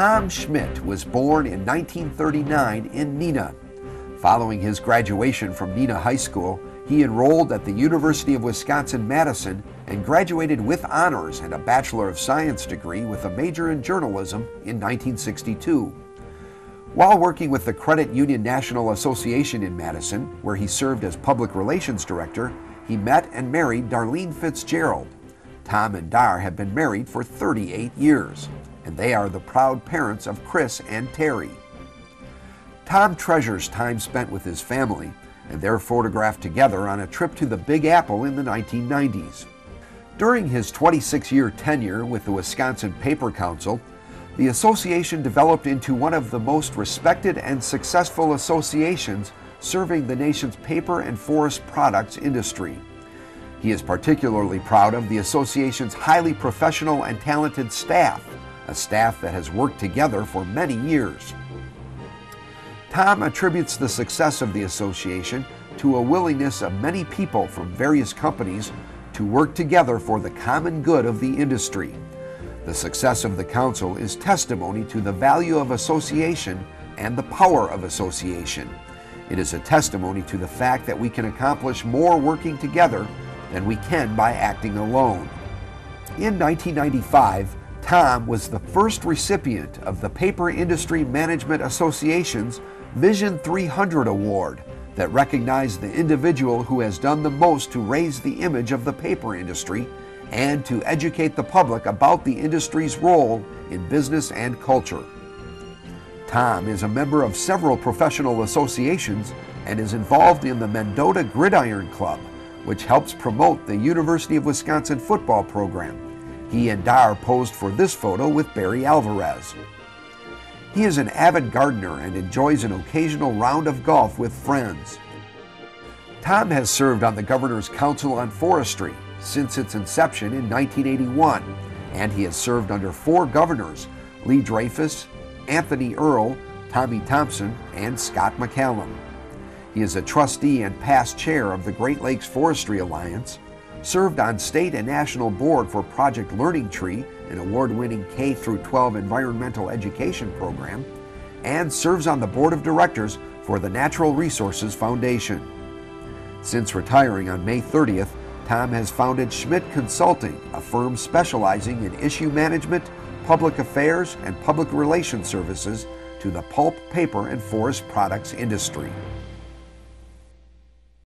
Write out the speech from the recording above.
Tom Schmidt was born in 1939 in Neenah. Following his graduation from Neenah High School, he enrolled at the University of Wisconsin Madison and graduated with honors and a Bachelor of Science degree with a major in journalism in 1962. While working with the Credit Union National Association in Madison, where he served as public relations director, he met and married Darlene Fitzgerald. Tom and Dar have been married for 38 years, and they are the proud parents of Chris and Terry. Tom treasures time spent with his family, and they're photographed together on a trip to the Big Apple in the 1990s. During his 26 year tenure with the Wisconsin Paper Council, the association developed into one of the most respected and successful associations serving the nation's paper and forest products industry. He is particularly proud of the association's highly professional and talented staff, a staff that has worked together for many years. Tom attributes the success of the association to a willingness of many people from various companies to work together for the common good of the industry. The success of the Council is testimony to the value of association and the power of association. It is a testimony to the fact that we can accomplish more working together than we can by acting alone. In 1995, Tom was the first recipient of the Paper Industry Management Association's Vision 300 Award that recognized the individual who has done the most to raise the image of the paper industry and to educate the public about the industry's role in business and culture. Tom is a member of several professional associations and is involved in the Mendota Gridiron Club, which helps promote the University of Wisconsin football program. He and Dar posed for this photo with Barry Alvarez. He is an avid gardener and enjoys an occasional round of golf with friends. Tom has served on the Governor's Council on Forestry since its inception in 1981, and he has served under four governors Lee Dreyfus, Anthony Earl, Tommy Thompson, and Scott McCallum. He is a trustee and past chair of the Great Lakes Forestry Alliance, served on state and national board for Project Learning Tree, an award-winning K through 12 environmental education program, and serves on the board of directors for the Natural Resources Foundation. Since retiring on May 30th, Tom has founded Schmidt Consulting, a firm specializing in issue management, public affairs, and public relations services to the pulp, paper, and forest products industry.